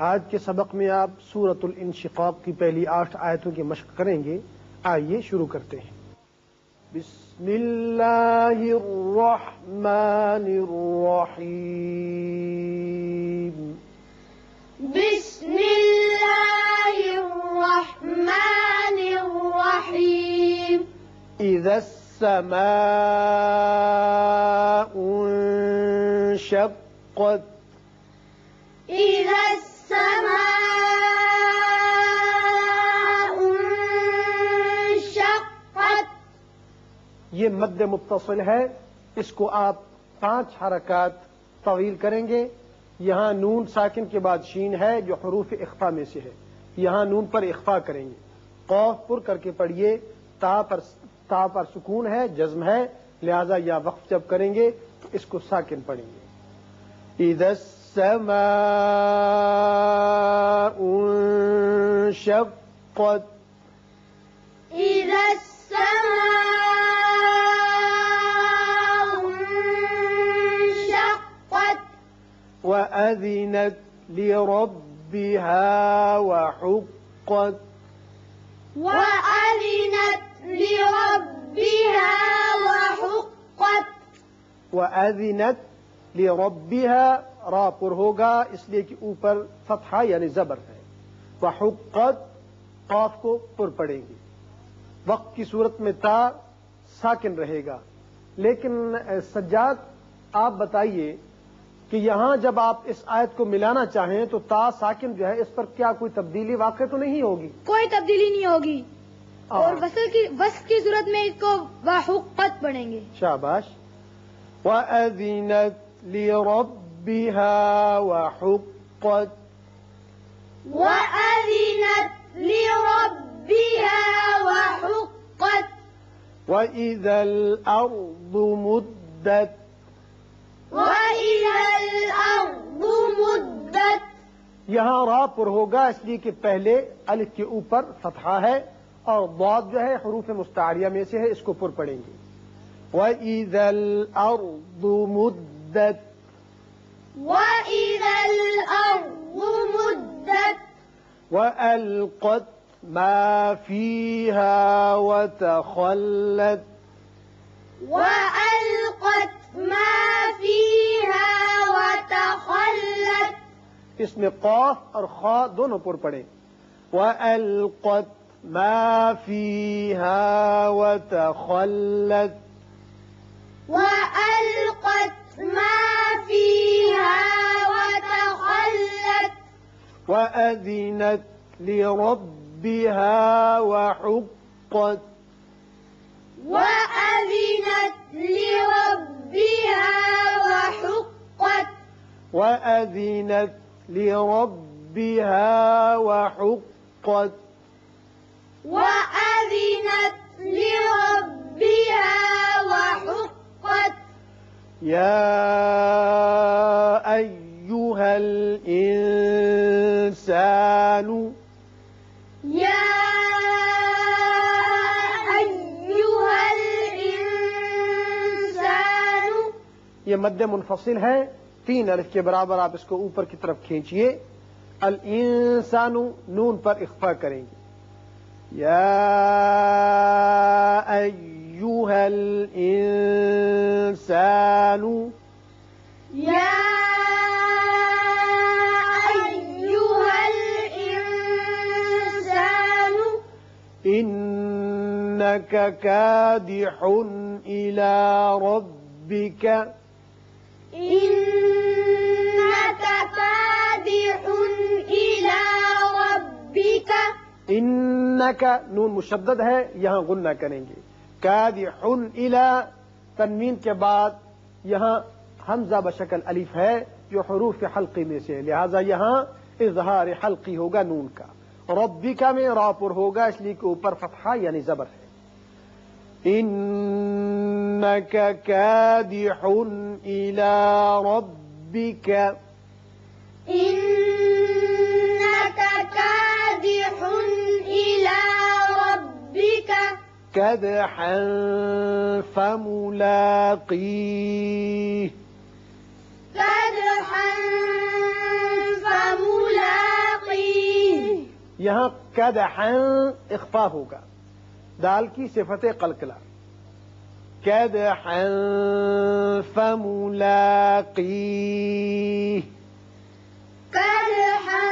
آج کے سبق میں آپ سورت الانشقاق کی پہلی آٹھ آیتوں کی مشق کریں گے۔ آئیے شروع کرتے ہیں۔ بسم اللہ الرحمن الرحیم۔ بسم اللہ الرحمن الرحیم۔ اذا السماء انشقت۔ اذا السماء یہ مد متصل ہے، اس کو آپ پانچ حرکات طویل کریں گے۔ یہاں نون ساکن کے بعد شین ہے، جو حروف اخفا میں سے ہے۔ یہاں نون پر اخفا کریں گے۔ قاف پر کر کے پڑھیے، تا پر تا پر سکون ہے، جزم ہے۔ لہذا یہاں وقف جب کریں گے تو اس کو ساکن پڑھیں گے۔ السماء انشقت وأذنت لربها وحقت وأذنت لربها وحقت وأذنت لربها را پر ہوگا اس لیے کہ اوپر فتحہ یعنی زبر ہے۔ وحقت قاف کو پر پڑھیں گے وقف کی صورت میں تا ساکن رہے گا۔ لیکن سجاد آپ بتائیے کہ یہاں جب آپ اس آیت کو ملانا چاہیں تو تا ساکن جو ہے اس پر کیا کوئی تبدیلی واقع تو نہیں ہوگی؟ کوئی تبدیلی نہیں ہوگی. اور وصل کی وصل کی صورت میں اس کو وحقت پڑھیں گے. شاباش. وَأَذِنَتْ لِرَبِّهَا وَحُقَّتْ. وَأَذِنَتْ لِرَبِّهَا وَحُقَّتْ. وَإِذَا الْأَرْضُ مُدَّتْ. وَإِذَا यहाँ रा पर होगा इसलिए कि पहले अलिफ के ऊपर फतहा है और बाद जो है हरूफ मुस्तारिया में से है इसको पुर पड़ेंगे وإذا الأرض مدت وإذا الأرض مدت وألقت ما فيها وتخلت وألقت इसमें कौफ और खा दोनों पुर पड़े वअलक़त मा फीहा वतखल्लत وألقت ما فيها وتخلت وأذنت لربها وحقت وأذنت لربها وحقت وأذنت لربها وحقت وأذنت لربها وحقت يا أيها الإنسان يا أيها الإنسان ये मद्द मुनफसिल है तीन अलिफ के बराबर आप इसको ऊपर की तरफ खींचिए अल इंसानु नून पर इख्फा करेंगे या अय्युहल इंसानु يا أيها الإنسان إنك كادح إلى ربك إنك ان کا نون مشدد ہے، یہاں غنہ کریں گے۔ قید الى تنوین کے بعد یہاں حمزہ بشکل علیف ہے، جو حروف حلقی میں سے لہذا یہاں اظہار حلقی ہوگا نون کا۔ ربك میں را پر ہوگا، اس لیے کہ اوپر فتحہ یعنی زبر ہے۔ إنك كادح إلى ربك انك كادح إلى ربك كدحا فملاقيه كدحا فملاقيه यहाँ कदहन इख्फा होगा दाल की सिफत कलकला कदहन फमुलाकी كدحا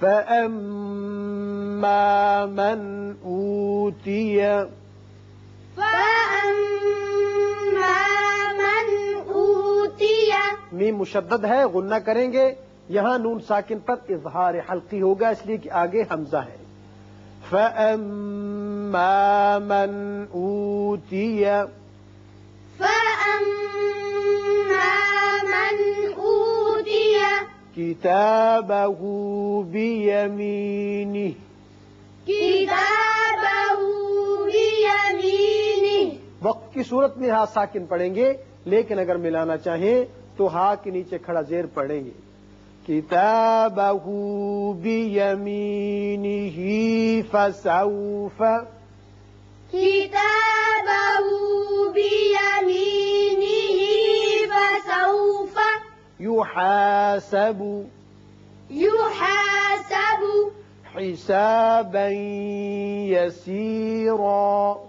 فأما من أوتي فأما من أوتي मीम मुशद्दद है गुन्ना करेंगे यहाँ नून साकिन पर इजहार हल्की होगा इसलिए कि आगे हमजा है فأما من كتابه بيمينه كتابه بيمينه وقت کی صورت میں ہاں ساکن پڑھیں گے لیکن اگر ملانا چاہیں تو ہاں کے نیچے کھڑا زیر پڑھیں گے۔ كتابه بيمينه فسوف كتابه بيمينه يحاسب يحاسب حسابا يسيرا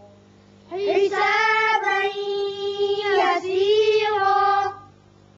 حسابا يسيرا